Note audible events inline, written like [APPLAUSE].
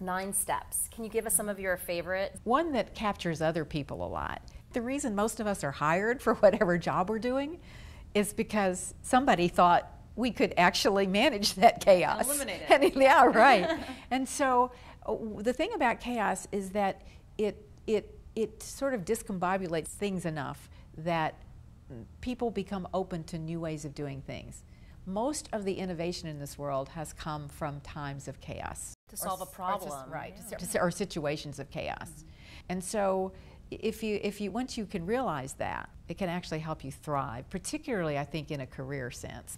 nine steps. Can you give us some of your favorite? One that captures other people a lot. The reason most of us are hired for [LAUGHS] whatever job we're doing is because somebody thought we could actually manage [LAUGHS] that chaos. Eliminate it. [LAUGHS] And, yeah, right. and so the thing about chaos is that it it it sort of discombobulates things enough that people become open to new ways of doing things. Most of the innovation in this world has come from times of chaos. To solve a Or- or problem. right, Yeah. to- or situations of chaos. Mm-hmm. And so if you, if you, once you can realize that, it can actually help you thrive, particularly I think in a career sense.